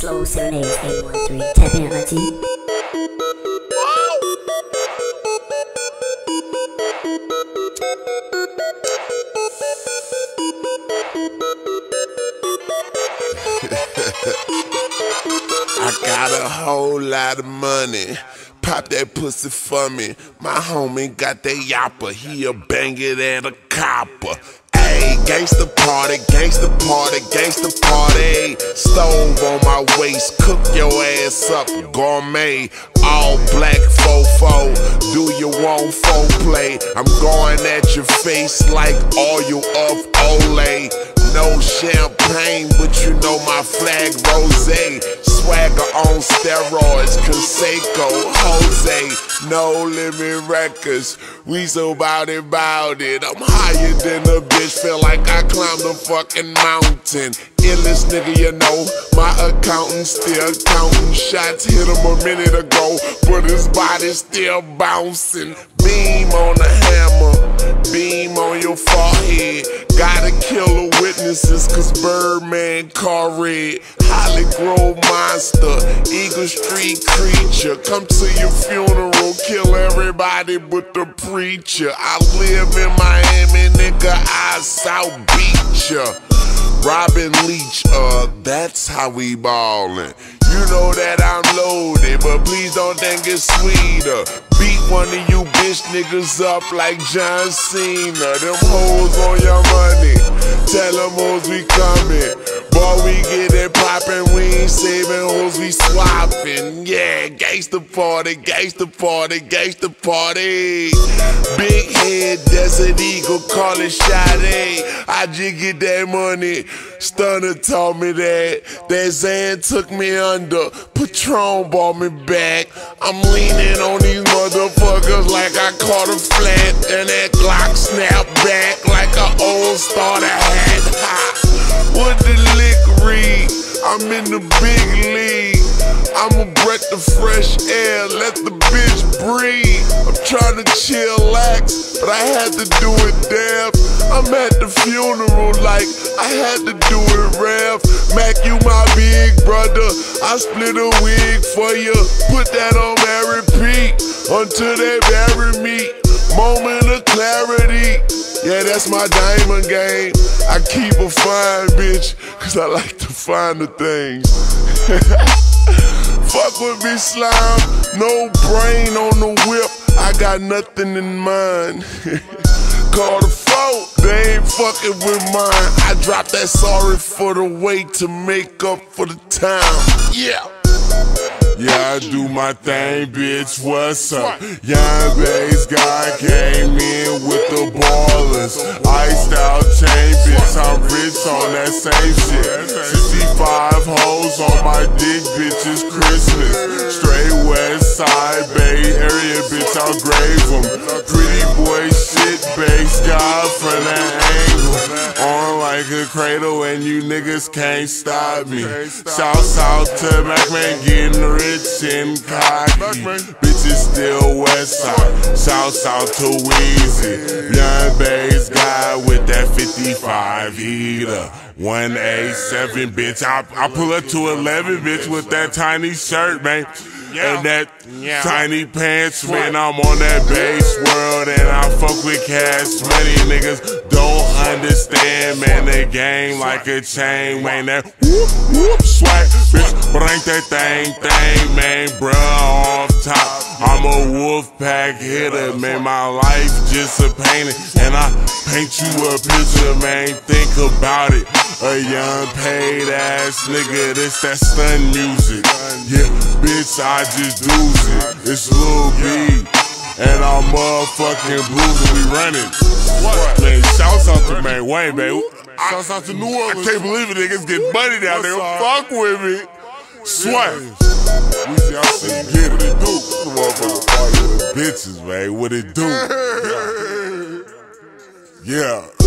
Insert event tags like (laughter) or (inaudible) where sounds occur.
Slowed Serenades 813. Tap in, auntie. (laughs) I got a whole lot of money. Pop that pussy for me. My homie got that yapper. He'll bang it at a copper. Ayy, gangsta party, gangsta party, gangsta party. Stove on my waist, cook your ass up, gourmet. All black fofo. Do you want play? I'm going at your face like oil of Olay. No champagne, but you know my flag rose. Swagger on steroids, Canseco, Jose. No limit records, we so bout it, bout it. I'm higher than a bitch, feel like I climbed a fucking mountain. Illest nigga, you know, my accountant still counting shots. Hit him a minute ago, but his body still bouncing. Beam on the hammer, beam on your forehead. Gotta kill witnesses, cause Birdman car red. Holly Grove monster, Eagle Street creature. Come to your funeral, kill everybody but the preacher. I live in Miami, nigga, I South Beach ya. Robin Leach, uh, that's how we ballin'. You know that I'm loaded, but please don't think it's sweeter. One of you bitch niggas up like John Cena. Them hoes on your money, tell them hoes we coming. Boy, we get it poppin', we ain't saving hoes, we swappin'. Yeah, gangsta party, gangsta party, gangsta party. Big head, Desert Eagle, call it Sade. I just get that money. Stunner told me that. That Xan took me under. Patron bought me back. I'm leaning on these motherfuckers like I caught a flat. And that Glock snap back like an old starter hat. Ha. What the lick read? I'm in the big league. I'm a breath of fresh air, let the bitch breathe. I'm trying to chillax, but I had to do it damn. I'm at the funeral like I had to do it rev. Mac, you my big brother. I split a wig for you. Put that on until they bury me. Moment of clarity. Yeah, that's my diamond game. I keep a fine bitch, cause I like to find the things. (laughs) Fuck with me, slime. No brain on the whip. I got nothing in mind. (laughs) Call the foe, they ain't fucking with mine. I drop that sorry for the weight to make up for the time. Yeah. Yeah, I do my thing, bitch. What's up? Young Based God came in with the ballers. Iced out chain, bitch. I'm rich on that same shit. 65 hoes on my dick, bitch. It's Christmas. Straight west side, Bay Area, bitch. I'll grave them. Pretty boy shit, Based God from that angle. On like a cradle, and you niggas can't stop me. Shout out to Mack Maine getting rich and cocky. Bitches still west side. South out to Weezy. Young Based God with that 55 heater. 187, bitch. I, I pull up to 11, bitch, with that tiny shirt, man. Yeah. And that yeah. tiny pants, man. I'm on that bass world and I fuck with cash money. Niggas don't understand, man. They game like a chain, man. That whoop, whoop, swag, bitch. Bring that thing, thing, man. Top. I'm a wolf pack hitter, man. My life just a painting. And I paint you a picture, man. Think about it. A young paid ass nigga, this that stun music. Yeah, bitch, I just lose it. It's Lil B. And I'm motherfucking blues and we running. What? Man, shouts out to man Wayne, man. Shouts out to New Orleans. I can't believe it, niggas get money down there. Fuck with me. Sweat. We see I see get it do. The motherfucker party with bitches, man. What it do? (laughs) Yeah. Hey.